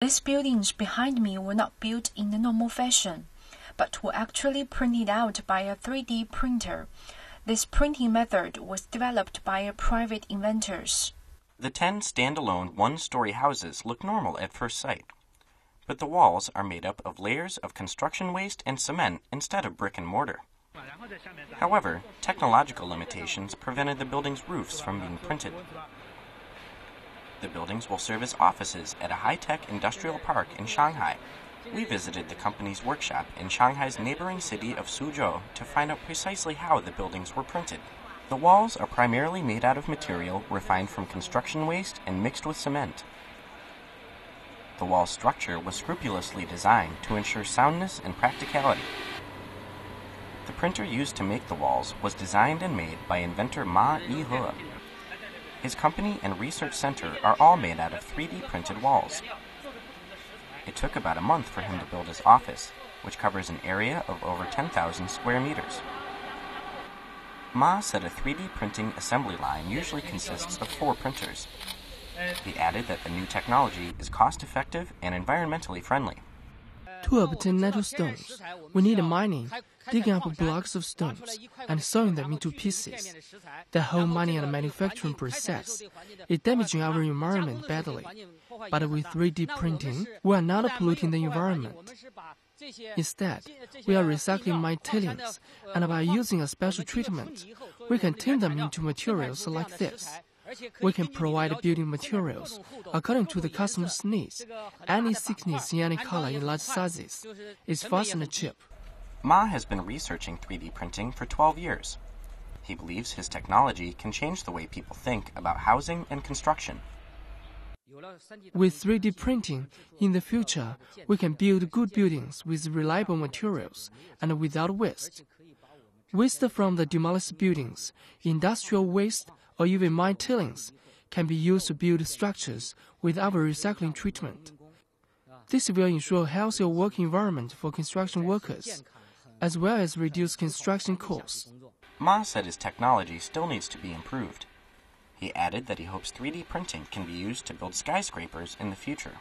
These buildings behind me were not built in the normal fashion, but were actually printed out by a 3D printer. This printing method was developed by a private inventors. The 10 standalone one story houses look normal at first sight, but the walls are made up of layers of construction waste and cement instead of brick and mortar. However, technological limitations prevented the building's roofs from being printed. The buildings will serve as offices at a high tech industrial park in Shanghai. We visited the company's workshop in Shanghai's neighboring city of Suzhou to find out precisely how the buildings were printed. The walls are primarily made out of material refined from construction waste and mixed with cement. The wall structure was scrupulously designed to ensure soundness and practicality. The printer used to make the walls was designed and made by inventor Ma Yihe. His company and research center are all made out of 3D printed walls. It took about a month for him to build his office, which covers an area of over 10,000 square meters. Ma said a 3D printing assembly line usually consists of four printers. He added that the new technology is cost effective and environmentally friendly. To obtain natural stones, we need a mining, digging up blocks of stones, and sawing them into pieces. The whole mining and manufacturing process is damaging our environment badly. But with 3D printing, we are not polluting the environment. Instead, we are recycling tailings, and by using a special treatment, we can turn them into materials like this. We can provide building materials according to the customer's needs. Any thickness in any color in large sizes is fast and chip. Ma has been researching 3D printing for 12 years. He believes his technology can change the way people think about housing and construction. With 3D printing, in the future, we can build good buildings with reliable materials and without waste. Waste from the demolished buildings, industrial waste, or even mine tailings can be used to build structures with our recycling treatment. This will ensure a healthier working environment for construction workers, as well as reduce construction costs. Ma said his technology still needs to be improved. He added that he hopes 3D printing can be used to build skyscrapers in the future.